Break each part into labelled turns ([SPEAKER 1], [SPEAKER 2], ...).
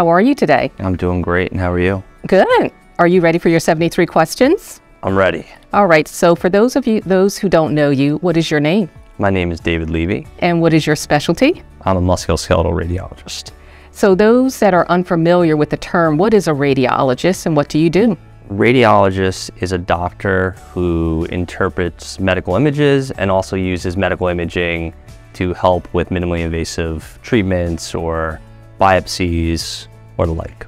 [SPEAKER 1] How are you today?
[SPEAKER 2] I'm doing great, and how are you?
[SPEAKER 1] Good. Are you ready for your 73 questions?
[SPEAKER 2] I'm ready.
[SPEAKER 1] All right. So for those of you those who don't know you, what is your name?
[SPEAKER 2] My name is David Levi.
[SPEAKER 1] And what is your specialty?
[SPEAKER 2] I'm a musculoskeletal radiologist.
[SPEAKER 1] So those that are unfamiliar with the term, what is a radiologist and what do you do?
[SPEAKER 2] Radiologist is a doctor who interprets medical images and also uses medical imaging to help with minimally invasive treatments or biopsies or the like.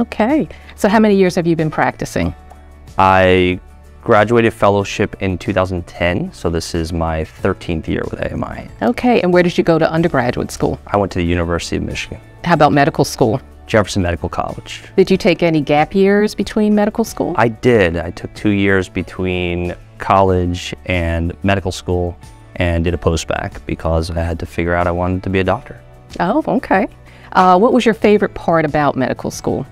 [SPEAKER 1] Okay. So how many years have you been practicing?
[SPEAKER 2] I graduated fellowship in 2010, so this is my 13th year with AMI.
[SPEAKER 1] Okay. And where did you go to undergraduate school?
[SPEAKER 2] I went to the University of Michigan,
[SPEAKER 1] How about medical school?
[SPEAKER 2] Jefferson Medical College.
[SPEAKER 1] Did you take any gap years between medical school?
[SPEAKER 2] I did. I took two years between college and medical school and did a post-bac because I had to figure out I wanted to be a doctor.
[SPEAKER 1] Oh, okay. Uh, what was your favorite part about medical school?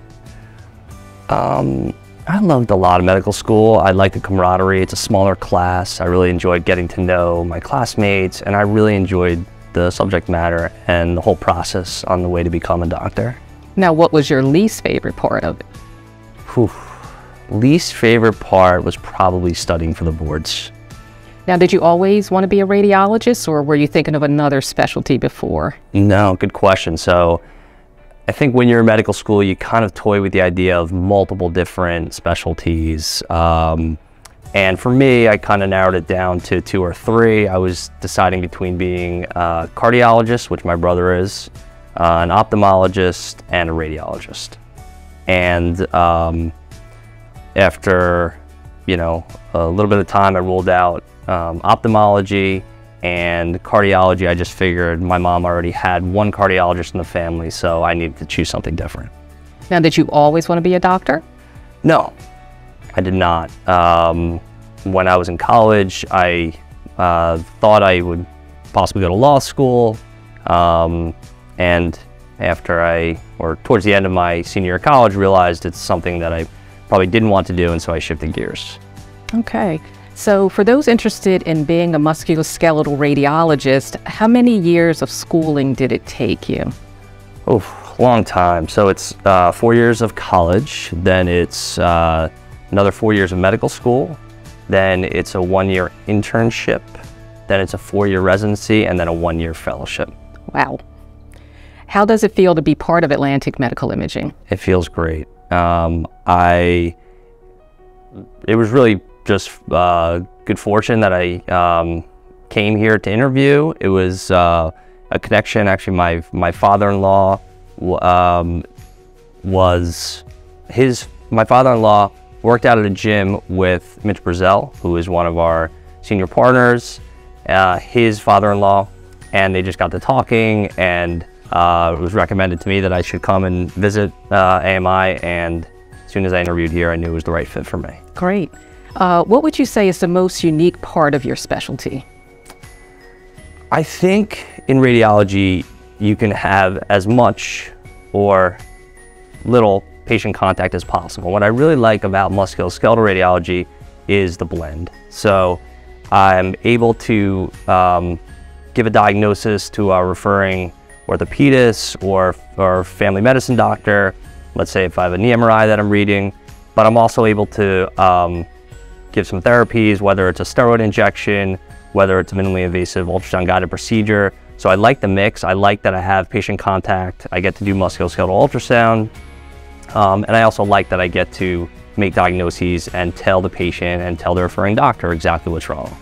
[SPEAKER 2] Um, I loved a lot of medical school. I liked the camaraderie. It's a smaller class. I really enjoyed getting to know my classmates, and I really enjoyed the subject matter and the whole process on the way to become a doctor.
[SPEAKER 1] Now, what was your least favorite part of it?
[SPEAKER 2] Whew. Least favorite part was probably studying for the boards.
[SPEAKER 1] Now, did you always want to be a radiologist or were you thinking of another specialty before?
[SPEAKER 2] No, good question. So I think when you're in medical school, you kind of toy with the idea of multiple different specialties. Um, and for me, I kind of narrowed it down to two or three. I was deciding between being a cardiologist, which my brother is, uh, an ophthalmologist, and a radiologist. And um, after, you know, a little bit of time, I ruled out um, ophthalmology and cardiology. I just figured my mom already had one cardiologist in the family, so I needed to choose something different.
[SPEAKER 1] Now, did you always want to be a doctor?
[SPEAKER 2] No, I did not. Um, when I was in college, I uh, thought I would possibly go to law school. Um, and after I, or towards the end of my senior year of college, realized it's something that I probably didn't want to do, and so I shifted gears.
[SPEAKER 1] Okay. So, for those interested in being a musculoskeletal radiologist, how many years of schooling did it take you?
[SPEAKER 2] Oh, long time. So it's uh, four years of college, then it's uh, another four years of medical school, then it's a one-year internship, then it's a four-year residency, and then a one-year fellowship.
[SPEAKER 1] Wow. How does it feel to be part of Atlantic Medical Imaging?
[SPEAKER 2] It feels great. Um, I, it was really just uh, good fortune that I um, came here to interview. It was uh, a connection. Actually, my my father-in-law um, was his. My father-in-law worked out at a gym with Mitch Brazel, who is one of our senior partners. Uh, his father-in-law, and they just got to talking, and uh, it was recommended to me that I should come and visit uh, AMI. And as soon as I interviewed here, I knew it was the right fit for me.
[SPEAKER 1] Great. Uh, what would you say is the most unique part of your specialty?
[SPEAKER 2] I think in radiology, you can have as much or little patient contact as possible. What I really like about musculoskeletal radiology is the blend. So I'm able to um, give a diagnosis to a referring orthopedist or, or family medicine doctor. Let's say if I have an MRI that I'm reading, but I'm also able to um, give some therapies, whether it's a steroid injection, whether it's a minimally invasive ultrasound guided procedure. So I like the mix. I like that I have patient contact. I get to do musculoskeletal ultrasound. Um, and I also like that I get to make diagnoses and tell the patient and tell the referring doctor exactly what's wrong.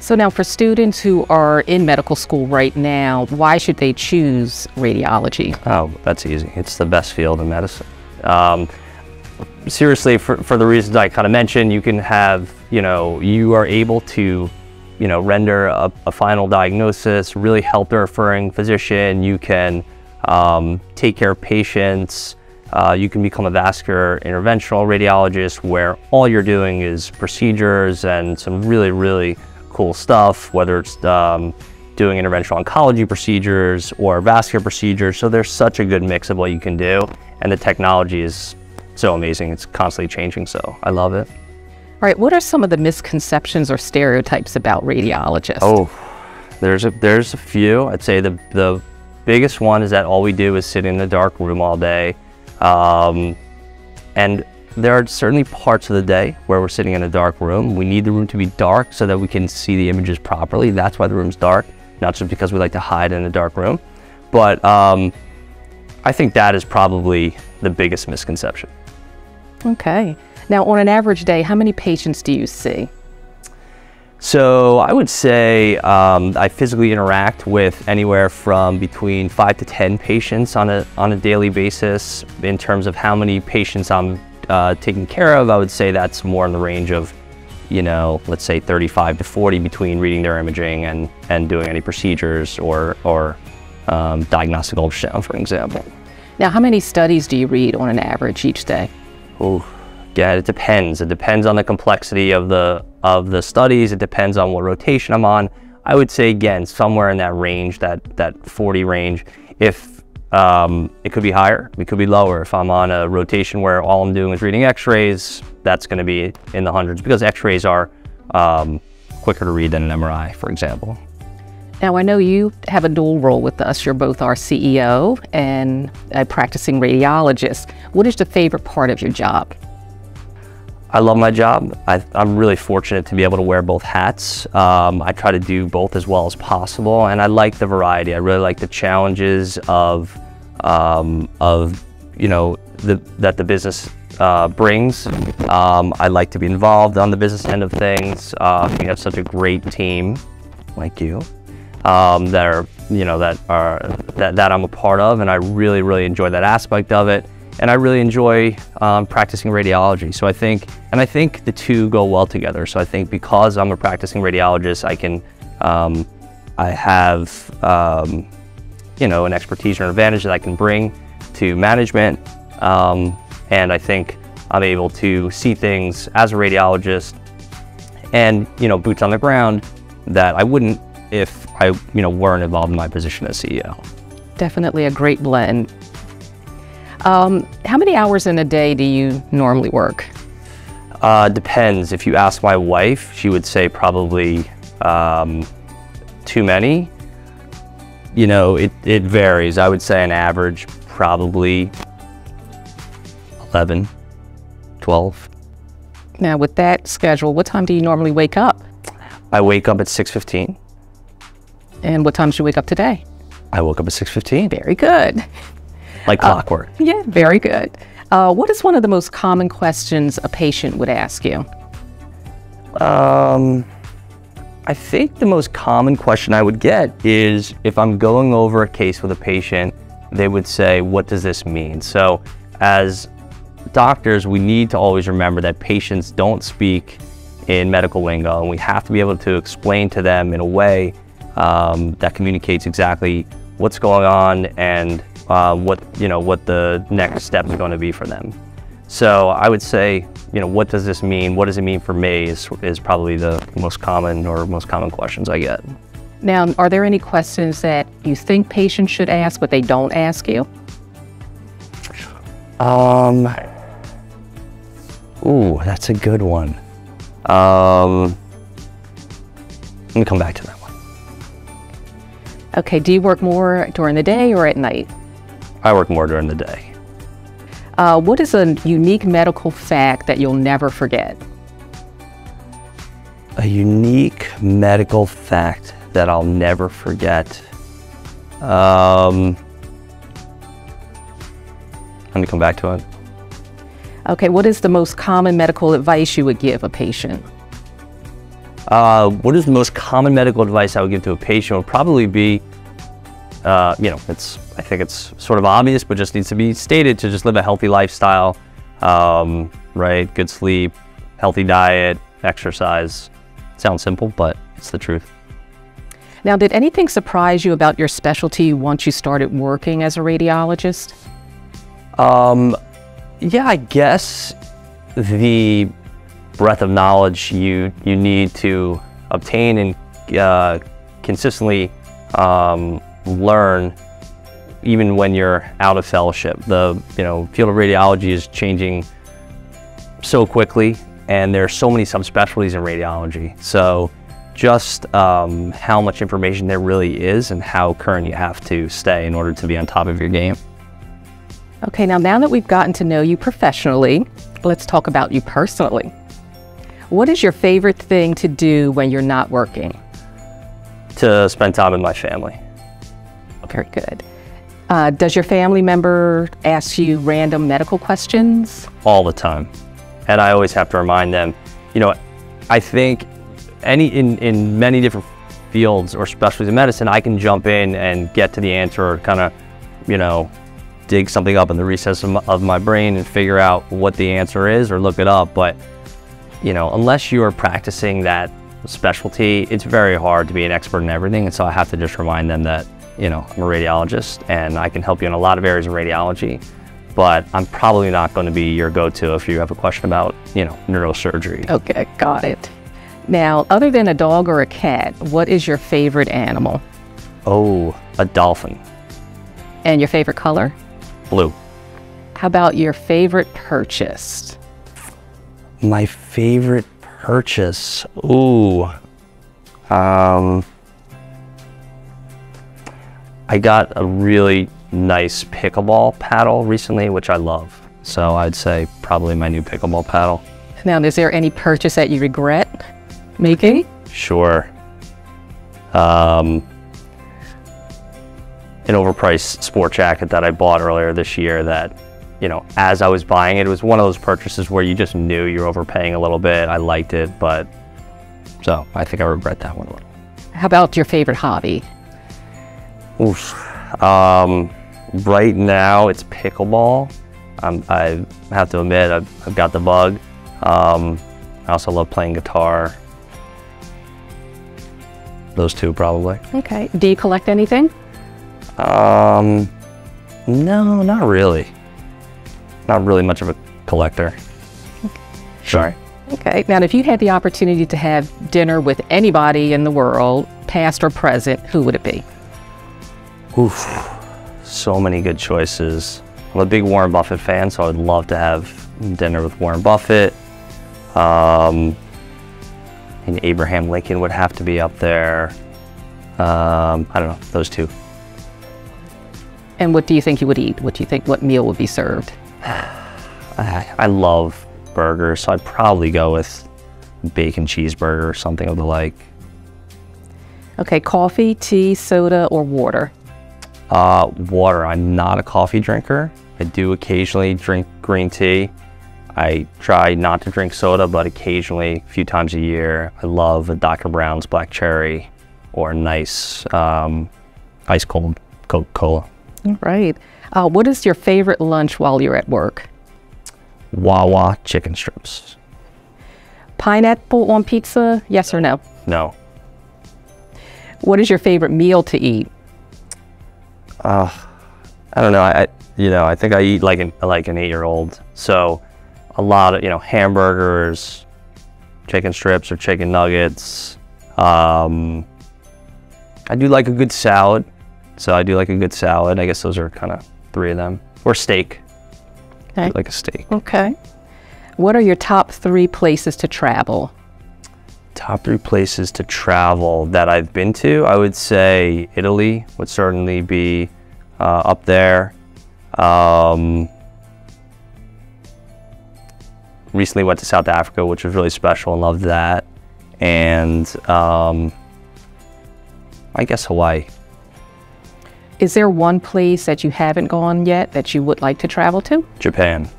[SPEAKER 1] So now for students who are in medical school right now, why should they choose radiology?
[SPEAKER 2] Oh, that's easy. It's the best field in medicine. Um, seriously, for, for the reasons I kind of mentioned, you can have, you know, you are able to, you know, render a, a final diagnosis, really help the referring physician. You can um, take care of patients. Uh, you can become a vascular interventional radiologist where all you're doing is procedures and some really, really cool stuff, whether it's um, doing interventional oncology procedures or vascular procedures. So there's such a good mix of what you can do. And the technology is so amazing. It's constantly changing, so I love it.
[SPEAKER 1] All right, what are some of the misconceptions or stereotypes about radiologists?
[SPEAKER 2] Oh, there's a there's a few. I'd say the the biggest one is that all we do is sit in the dark room all day. Um, and there are certainly parts of the day where we're sitting in a dark room. We need the room to be dark so that we can see the images properly. That's why the room's dark, not just because we like to hide in a dark room. But um, I think that is probably the biggest misconception.
[SPEAKER 1] Okay. Now, on an average day, how many patients do you see?
[SPEAKER 2] So I would say um, I physically interact with anywhere from between five to 10 patients on a, on a daily basis. In terms of how many patients I'm uh, taking care of, I would say that's more in the range of, you know, let's say 35 to 40 between reading their imaging and, and doing any procedures or, or um, diagnostic ultrasound, for example.
[SPEAKER 1] Now, how many studies do you read on an average each day?
[SPEAKER 2] Oh, yeah, it depends. It depends on the complexity of the of the studies. It depends on what rotation I'm on. I would say again, somewhere in that range, that that 40 range. If um, it could be higher, it could be lower. If I'm on a rotation where all I'm doing is reading X-rays, that's going to be in the hundreds because X-rays are um, quicker to read than an MRI, for example.
[SPEAKER 1] Now, I know you have a dual role with us. You're both our CEO and a practicing radiologist. What is the favorite part of your job?
[SPEAKER 2] I love my job. I, am really fortunate to be able to wear both hats. Um, I try to do both as well as possible, and I like the variety. I really like the challenges of, um, of you know, the, that the business uh, brings. Um, I like to be involved on the business end of things. Uh, we have such a great team, like you, um, that are, you know, that are that, that I'm a part of, and I really, really enjoy that aspect of it and I really enjoy um, practicing radiology. So I think, and I think the two go well together. So I think because I'm a practicing radiologist, I can, um, I have, um, you know, an expertise or an advantage that I can bring to management. Um, and I think I'm able to see things as a radiologist and, you know, boots on the ground that I wouldn't if I, you know, weren't involved in my position as CEO.
[SPEAKER 1] Definitely a great blend. Um, how many hours in a day do you normally work?
[SPEAKER 2] Uh, depends. If you ask my wife, she would say probably um, too many. You know, it, it varies. I would say an average probably 11, 12.
[SPEAKER 1] Now with that schedule, what time do you normally wake up?
[SPEAKER 2] I wake up at 6.15.
[SPEAKER 1] And what time did you wake up today?
[SPEAKER 2] I woke up at 6.15.
[SPEAKER 1] Very good
[SPEAKER 2] like uh, clockwork.
[SPEAKER 1] Uh, yeah, very good. Uh, what is one of the most common questions a patient would ask you?
[SPEAKER 2] Um, I think the most common question I would get is if I'm going over a case with a patient, they would say, What does this mean? So, as doctors, we need to always remember that patients don't speak in medical lingo, and we have to be able to explain to them in a way um, that communicates exactly what's going on and uh, what you know what the next step is going to be for them. So I would say, you know, what does this mean? What does it mean for me? Is is probably the most common or most common questions I get.
[SPEAKER 1] Now, are there any questions that you think patients should ask but they don't ask you?
[SPEAKER 2] Um. Ooh, that's a good one. Um. Let me come back to that.
[SPEAKER 1] Okay. Do you work more during the day or at night?
[SPEAKER 2] I work more during the day.
[SPEAKER 1] Uh, what is a unique medical fact that you'll never forget?
[SPEAKER 2] A unique medical fact that I'll never forget. Um, let me come back to it.
[SPEAKER 1] Okay, what is the most common medical advice you would give a patient?
[SPEAKER 2] Uh, what is the most common medical advice I would give to a patient would probably be uh, you know, it's I think it's sort of obvious, but just needs to be stated to just live a healthy lifestyle, um, right? Good sleep, healthy diet, exercise. Sounds simple, but it's the truth.
[SPEAKER 1] Now, did anything surprise you about your specialty once you started working as a radiologist?
[SPEAKER 2] Um, yeah, I guess the breadth of knowledge you you need to obtain and uh, consistently um, learn even when you're out of fellowship. The you know field of radiology is changing so quickly, and there are so many subspecialties in radiology. So just um, how much information there really is and how current you have to stay in order to be on top of your game.
[SPEAKER 1] Okay, now now that we've gotten to know you professionally, let's talk about you personally. What is your favorite thing to do when you're not working?
[SPEAKER 2] To spend time with my family.
[SPEAKER 1] Very good. Uh, does your family member ask you random medical questions?
[SPEAKER 2] All the time. And I always have to remind them, you know, I think any in, in many different fields or specialties in medicine, I can jump in and get to the answer or kind of, you know, dig something up in the recess of my, of my brain and figure out what the answer is or look it up. But, you know, unless you are practicing that specialty, it's very hard to be an expert in everything. And so I have to just remind them that you know, I'm a radiologist and I can help you in a lot of areas of radiology, but I'm probably not going to be your go-to if you have a question about, you know, neurosurgery.
[SPEAKER 1] Okay, got it. Now, other than a dog or a cat, what is your favorite animal?
[SPEAKER 2] Oh, a dolphin.
[SPEAKER 1] And your favorite color?
[SPEAKER 2] Blue.
[SPEAKER 1] How about your favorite purchase?
[SPEAKER 2] My favorite purchase. Ooh. Um, I got a really nice pickleball paddle recently, which I love. So I'd say probably my new pickleball paddle.
[SPEAKER 1] Now, is there any purchase that you regret making?
[SPEAKER 2] Sure. Um, an overpriced sport jacket that I bought earlier this year that, you know, as I was buying it, it was one of those purchases where you just knew you're overpaying a little bit. I liked it, but so I think I regret that one a little.
[SPEAKER 1] How about your favorite hobby?
[SPEAKER 2] Oof. Um, right now, it's pickleball. Um, I have to admit, I've, I've got the bug. Um, I also love playing guitar. Those two, probably.
[SPEAKER 1] Okay. Do you collect anything?
[SPEAKER 2] Um, no, not really. Not really much of a collector. Sorry.
[SPEAKER 1] Okay. Now, if you had the opportunity to have dinner with anybody in the world, past or present, who would it be?
[SPEAKER 2] Oof, so many good choices. I'm a big Warren Buffett fan, so I would love to have dinner with Warren Buffett. Um, and Abraham Lincoln would have to be up there. Um, I don't know, those two.
[SPEAKER 1] And what do you think you would eat? What do you think, what meal would be served?
[SPEAKER 2] I, I love burgers, so I'd probably go with bacon cheeseburger or something of the like.
[SPEAKER 1] Okay, coffee, tea, soda, or water?
[SPEAKER 2] Uh, water. I'm not a coffee drinker. I do occasionally drink green tea. I try not to drink soda, but occasionally, a few times a year, I love a Dr. Brown's black cherry or a nice um, ice cold Coca-Cola.
[SPEAKER 1] Right. Uh, what is your favorite lunch while you're at work?
[SPEAKER 2] Wawa chicken strips.
[SPEAKER 1] Pineapple on pizza, yes or no?
[SPEAKER 2] No.
[SPEAKER 1] What is your favorite meal to eat?
[SPEAKER 2] Uh, I don't know. I, I you know I think I eat like an like an eight year old. So a lot of you know hamburgers, chicken strips or chicken nuggets. Um, I do like a good salad. So I do like a good salad. I guess those are kind of three of them. Or steak.
[SPEAKER 1] Okay.
[SPEAKER 2] like a steak.
[SPEAKER 1] Okay. What are your top three places to travel?
[SPEAKER 2] Top three places to travel that I've been to, I would say Italy would certainly be uh, up there. Um, recently went to South Africa, which was really special and loved that. And um, I guess Hawaii.
[SPEAKER 1] Is there one place that you haven't gone yet that you would like to travel to?
[SPEAKER 2] Japan.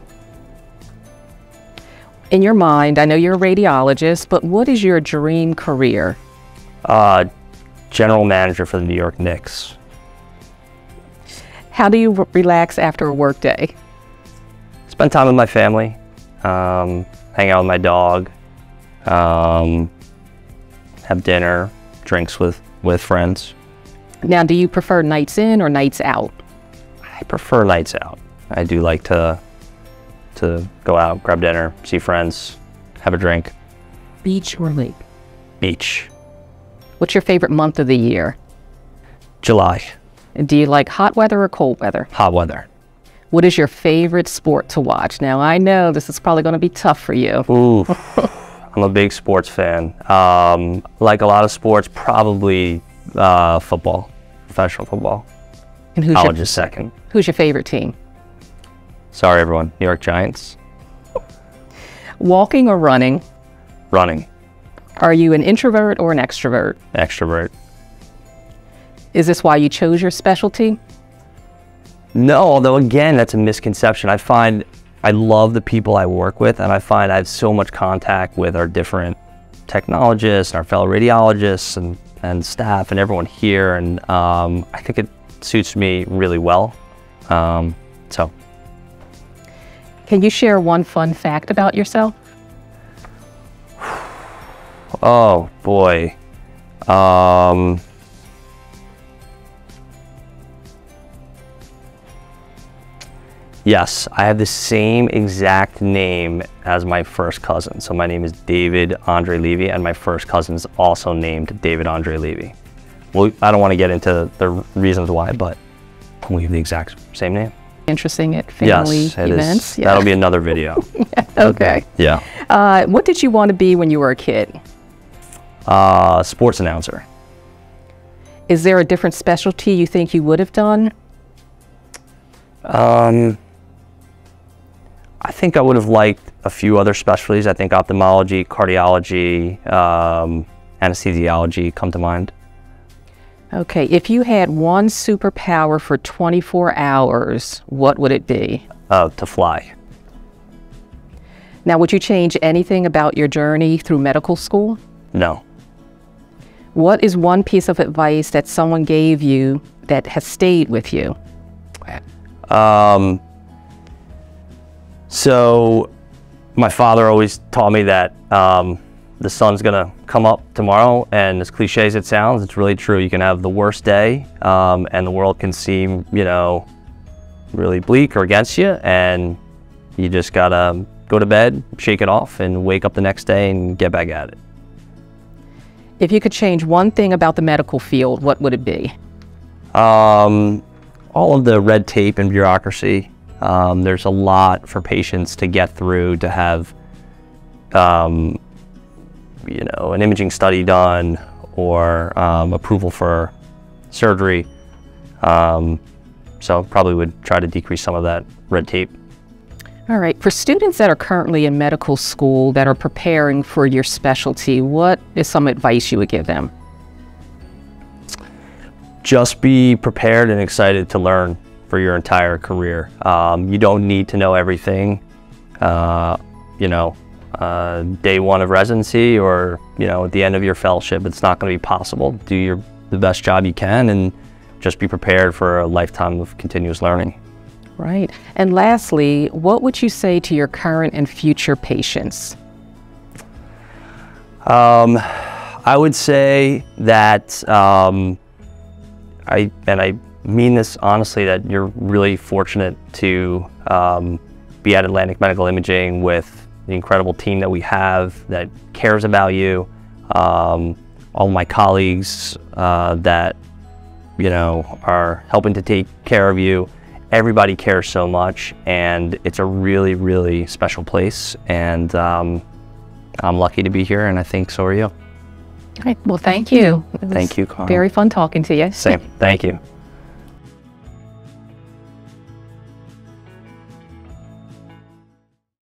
[SPEAKER 1] In your mind, I know you're a radiologist, but what is your dream career?
[SPEAKER 2] Uh, general manager for the New York Knicks.
[SPEAKER 1] How do you relax after a work day?
[SPEAKER 2] Spend time with my family, um, hang out with my dog, um, have dinner, drinks with, with friends.
[SPEAKER 1] Now, do you prefer nights in or nights out?
[SPEAKER 2] I prefer nights out. I do like to to go out, grab dinner, see friends, have a drink.
[SPEAKER 1] Beach or lake?
[SPEAKER 2] Beach.
[SPEAKER 1] What's your favorite month of the year?
[SPEAKER 2] July.
[SPEAKER 1] And do you like hot weather or cold weather?
[SPEAKER 2] Hot weather.
[SPEAKER 1] What is your favorite sport to watch? Now, I know this is probably going to be tough for you.
[SPEAKER 2] Ooh. I'm a big sports fan. Um, like a lot of sports, probably uh, football, professional football.
[SPEAKER 1] And who's
[SPEAKER 2] College
[SPEAKER 1] your,
[SPEAKER 2] is second.
[SPEAKER 1] who's your favorite team?
[SPEAKER 2] Sorry, everyone. New York Giants.
[SPEAKER 1] Walking or running?
[SPEAKER 2] Running.
[SPEAKER 1] Are you an introvert or an extrovert?
[SPEAKER 2] Extrovert.
[SPEAKER 1] Is this why you chose your specialty?
[SPEAKER 2] No, although again, that's a misconception. I find I love the people I work with, and I find I have so much contact with our different technologists and our fellow radiologists and, and staff and everyone here, and um, I think it suits me really well. Um, so,
[SPEAKER 1] Can you share one fun fact about yourself?
[SPEAKER 2] oh boy. Um, Yes, I have the same exact name as my first cousin. So my name is David Andre Levi, and my first cousin is also named David Andre Levi. Well, I don't want to get into the reasons why, but we have the exact same name.
[SPEAKER 1] Interesting at family
[SPEAKER 2] yes, it is.
[SPEAKER 1] events.
[SPEAKER 2] That'll be another video.
[SPEAKER 1] okay.
[SPEAKER 2] yeah.
[SPEAKER 1] Uh, what did you want to be when you were a kid?
[SPEAKER 2] Uh, sports announcer.
[SPEAKER 1] Is there a different specialty you think you would have done?
[SPEAKER 2] Um, I think I would have liked a few other specialties. I think ophthalmology, cardiology, um, anesthesiology come to mind.
[SPEAKER 1] Okay, if you had one superpower for 24 hours, what would it be?
[SPEAKER 2] Uh, to fly.
[SPEAKER 1] Now, would you change anything about your journey through medical school?
[SPEAKER 2] No.
[SPEAKER 1] What is one piece of advice that someone gave you that has stayed with you?
[SPEAKER 2] Um, so my father always taught me that um, the sun's gonna come up tomorrow, and as cliche as it sounds, it's really true. You can have the worst day, um, and the world can seem, you know, really bleak or against you, and you just gotta go to bed, shake it off, and wake up the next day and get back at it.
[SPEAKER 1] If you could change one thing about the medical field, what would it be?
[SPEAKER 2] Um, all of the red tape and bureaucracy. Um, there's a lot for patients to get through to have, um, you know, an imaging study done or um, approval for surgery. Um, so probably would try to decrease some of that red tape.
[SPEAKER 1] All right, for students that are currently in medical school that are preparing for your specialty, what is some advice you would give them?
[SPEAKER 2] just be prepared and excited to learn for your entire career. Um, you don't need to know everything, uh, you know, uh, day one of residency or, you know, at the end of your fellowship. It's not going to be possible. Do your the best job you can and just be prepared for a lifetime of continuous learning.
[SPEAKER 1] Right. And lastly, what would you say to your current and future patients?
[SPEAKER 2] Um, I would say that um, I and I mean this honestly that you're really fortunate to um, be at Atlantic Medical Imaging with the incredible team that we have that cares about you. Um, all my colleagues uh, that you know are helping to take care of you. Everybody cares so much, and it's a really, really special place. And um, I'm lucky to be here, and I think so are you.
[SPEAKER 1] All right. Well, thank you.
[SPEAKER 2] Thank you, Carl.
[SPEAKER 1] Very fun talking to you.
[SPEAKER 2] Same. Thank you.